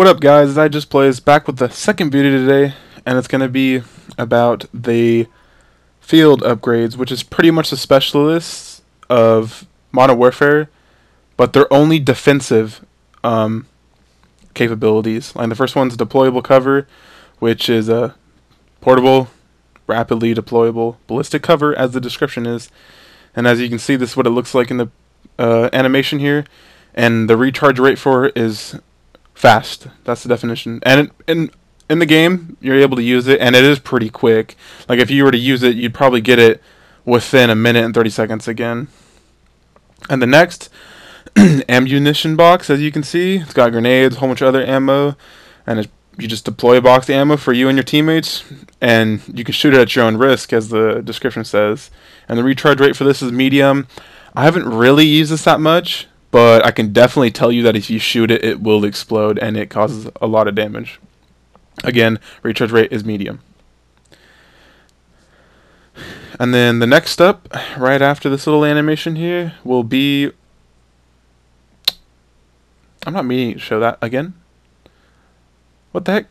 What up, guys? I Just Plays back with the second video today, and it's going to be about the field upgrades, which is pretty much the specialists of Modern Warfare, but they're only defensive um, capabilities. Like the first one's deployable cover, which is a portable, rapidly deployable ballistic cover, as the description is. And as you can see, this is what it looks like in the uh, animation here. And the recharge rate for it is fast. That's the definition. And in in the game, you're able to use it, and it is pretty quick. Like if you were to use it, you'd probably get it within a minute and 30 seconds again. And the next ammunition box, as you can see, it's got grenades, a whole bunch of other ammo, and you just deploy a box of ammo for you and your teammates, and you can shoot it at your own risk, as the description says. And the recharge rate for this is medium. I haven't really used this that much, but I can definitely tell you that if you shoot it, it will explode and it causes a lot of damage. Again, recharge rate is medium. And then the next step, right after this little animation here, will be... I'm not meaning to show that again. What the heck?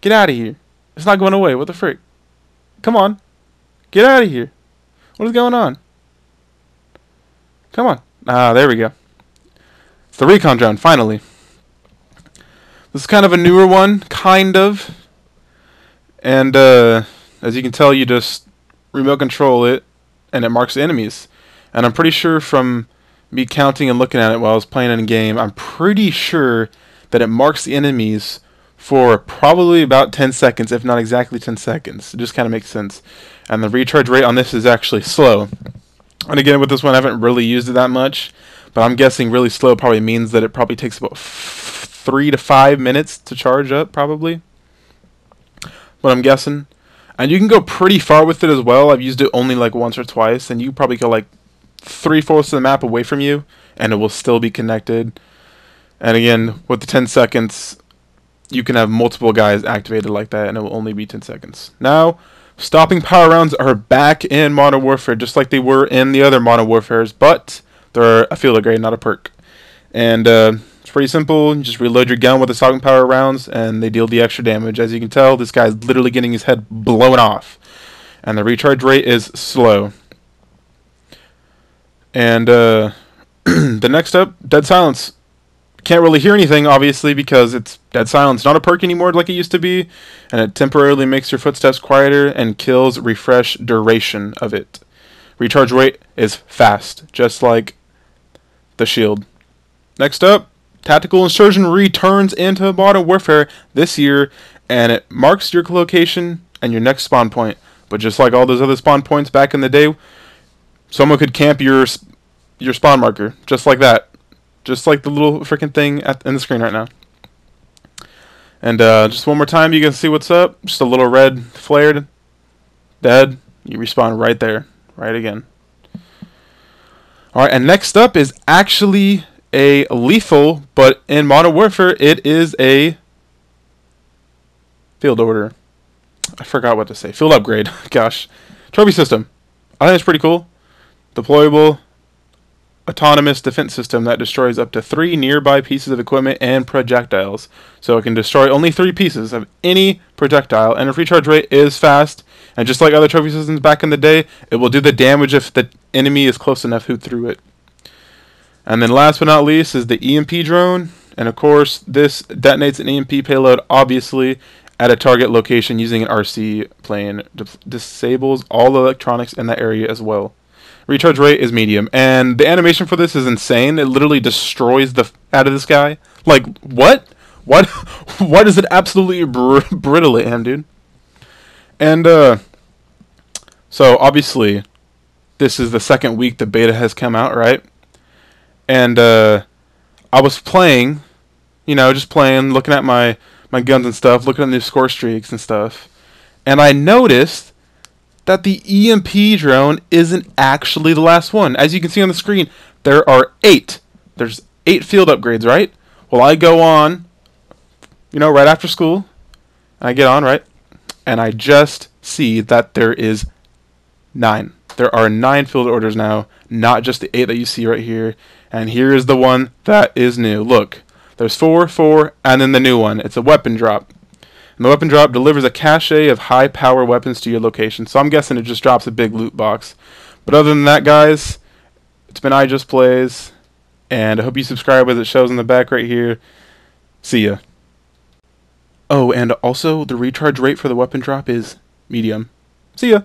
Get out of here. It's not going away. What the frick? Come on. Get out of here. What is going on? Come on. Ah, there we go. It's the recon drone, finally. This is kind of a newer one, kind of. And uh, as you can tell, you just remote control it, and it marks the enemies. And I'm pretty sure from me counting and looking at it while I was playing in a game, I'm pretty sure that it marks the enemies for probably about 10 seconds, if not exactly 10 seconds. It just kind of makes sense. And the recharge rate on this is actually slow. And again, with this one, I haven't really used it that much, but I'm guessing really slow probably means that it probably takes about three to five minutes to charge up, probably. What I'm guessing. And you can go pretty far with it as well. I've used it only like once or twice, and you probably go like three fourths of the map away from you, and it will still be connected. And again, with the 10 seconds, you can have multiple guys activated like that, and it will only be 10 seconds. Now, stopping power rounds are back in Modern Warfare, just like they were in the other Modern Warfares, but they're a field upgrade, not a perk. And uh, it's pretty simple. You just reload your gun with the stopping power rounds, and they deal the extra damage. As you can tell, this guy's literally getting his head blown off. And the recharge rate is slow. And uh, the next up, Dead Silence. Can't really hear anything, obviously, because it's Dead Silence. Not a perk anymore like it used to be, and it temporarily makes your footsteps quieter and kills refresh duration of it. Recharge rate is fast, just like the shield. Next up, Tactical Insertion returns into Modern Warfare this year, and it marks your location and your next spawn point. But just like all those other spawn points back in the day, someone could camp your your spawn marker just like that, just like the little freaking thing at, in the screen right now. And uh, just one more time, you can see what's up. Just a little red flared, dead. You respawn right there, right again. All right, and next up is actually a lethal, but in Modern Warfare, it is a field order. I forgot what to say. Field upgrade. Gosh. Trophy system. I think it's pretty cool. Deployable autonomous defense system that destroys up to three nearby pieces of equipment and projectiles. So it can destroy only three pieces of any projectile, and its recharge rate is fast. And just like other trophy systems back in the day, it will do the damage if the enemy is close enough who threw it. And then last but not least is the EMP drone. And of course, this detonates an EMP payload, obviously, at a target location using an RC plane. disables all electronics in that area as well. Recharge rate is medium. And the animation for this is insane. It literally destroys the out of this guy. Like, what? What? Why does it absolutely br brittle him, dude? And, uh, so obviously, this is the second week the beta has come out, right? and uh, I was playing, you know, just playing, looking at my my guns and stuff, looking at the score streaks and stuff, and I noticed that the EMP drone isn't actually the last one. As you can see on the screen, there are eight. There's eight field upgrades, right? Well, I go on, you know, right after school, I get on, right? And I just see that there is nine. There are nine field orders now, not just the eight that you see right here. And here is the one that is new. Look, There's four, four, and then the new one. It's a weapon drop. And the weapon drop delivers a cache of high power weapons to your location. So I'm guessing it just drops a big loot box. But other than that, guys, it's been I Just Plays. And I hope you subscribe as it shows in the back right here. See ya. Oh, and also the recharge rate for the weapon drop is medium. See ya.